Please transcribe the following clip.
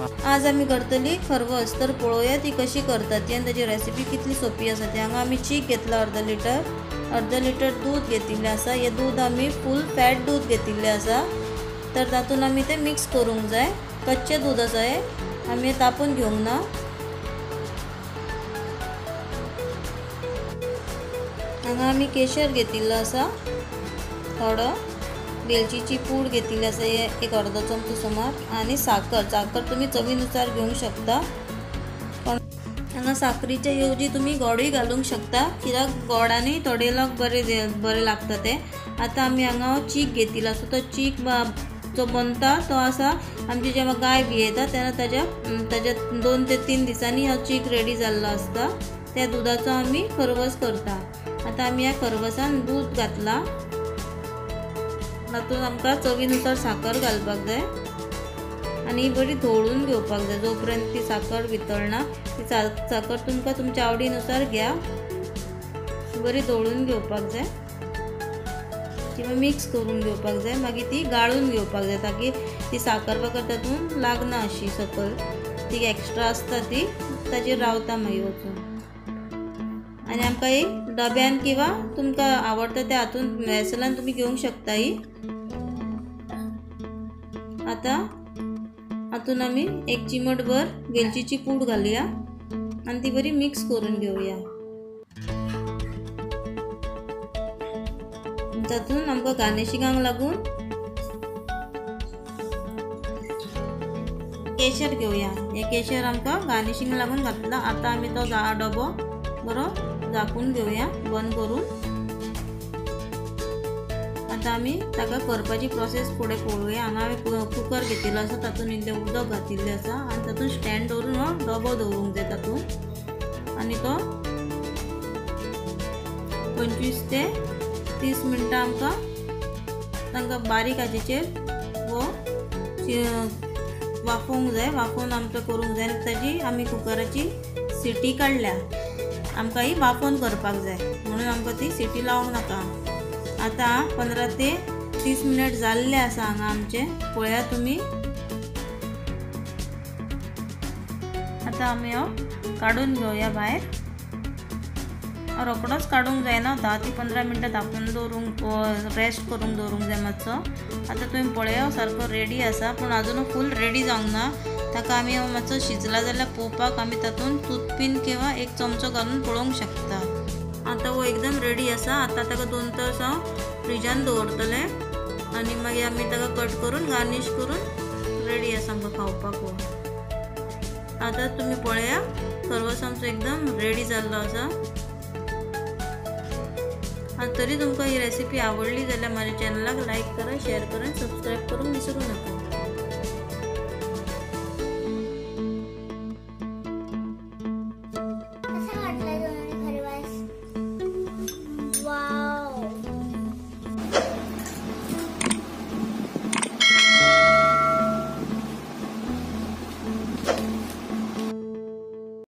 आज आमी करतली खरवस तर पळोवया ती कशी करतात ती आनी ताची रेसिपी कितली सोपी आसा ती हांगा आमी चीक घेतला अर्द लिटर. अर्द लिटर दूद घेतिल्लें आसा हें दूद आमी फूल फॅट दूद घेतिल्लें आसा तर तातूंत आमी तें मिक्स करूंक जाय. कच्चें दूद आसा हें आमी तापून घेवंक ना. हांगा आमी केशर घेतिल्लो आसा थोडो. वेलचीची पूड घेतिल्ली आसा एक अर्धा चमचा सुमार आनी साखर. साखर तुमी चवीनुसार घेवंक शकता. पण हांगा साखरीच्या येवजी तुमी गोडूय घालूंक शकता. कित्याक गोडाने थोडे बरे बरें बरें लागता ते. आतां आमी हांगा चीक घेतिल्लो आसा तो चीक जो बनता तो आसा आमची जेव्हा गाय भियेता तेन्ना ताज्या ताज्या दोन ते तीन दिसांनी हो चीक रेडी जाल्लो आसता त्या दुदाचो आमी खरवस करता. आतां आमी ह्या खरवसान दूद घातला. तातूंत आमकां चवीनुसार साखर घालपाक जाय. आनी बरी धवळून घेवपाक जाय. जो पर्यंत ती साखर वितळना ती साखर तुमकां तुमच्या आवडीनुसार घ्या. बरी धवळून घेवपाक जाय. किंवा मिक्स करून घेवपाक जाय. मागीर ती गाळून घेवपाक जाय. ताकी ती साखर वाकर तातूंत लागना अशी सकयल ती एक्स्ट्रा आसता ती ताजेर रावता मागीर वचून. आनी आमकां एक डब्यान किंवा तुमकां आवडटा त्या हातून वेसलान तुमी घेवंक शकता ही आतां हातून आमी एक चिमटभर वेलचीची पूड घालुया आनी ती बरी मिक्स करून घेवया तातून आमकां गार्निशिंगाक लागून केशर घेवया हे केशर आमकां गार्निशिंग लागून घातला. आतां आमी तो डबो बरो झाकून घेवया बंद करून. आतां आमी ताका करपाची प्रोसेस फुडें पळोवया हांगा हांवें कुकर घेतिल्लो आसा तातूंत इल्लें उदक घातिल्लें आसा आनी तातूंत स्टँड दवरून हो डबो दवरूंक जाय तातूंत आनी तो पंचवीस ते तीस मिनटां आमकां तांकां बारीक हाजेचेर हो वाफोवंक जाय. वाफोवन आमकां करूंक जाय. आनी ताजी आमी कुकराची सिटी काडल्या आमकां ही वाफोवन करपाक जाय. म्हणून आमकां ती सिटी लावंक नाका. आतां पंदरा ते तीस मिनट जाल्ले आसा हांगा आमचे. पळया तुमी आतां आमी हो काडून घेवया भायर रोकडोच काडूंक जायना धा ते पंदरा मिनटां धापून दवरूंक रेस्ट करूंक दवरूंक जाय मातसो आतां तुमी पळया हो, सारको रेडी आसा पूण आजून फूल रेडी जावंक ना. ताका आमी मातसो शिजला जाल्यार पळोवपाक आमी तातूंत टूथपीन किंवा एक चमचो घालून पळोवंक शकता. आतां हो एकदम रेडी आसा आतां ताका दोन तास हांव फ्रिजान दवरतलें आनी मागीर आमी ताका कट करून गार्निश करून रेडी आसा आमकां खावपाक हो. आतां तुमी पळया खरवस हो, आमचो एकदम रेडी जाल्लो आसा आनी तरी तुमकां ही रेसिपी आवडली जाल्यार म्हाज्या चॅनलाक लायक करा शेअर करा सबस्क्राईब करूंक विसरू नका.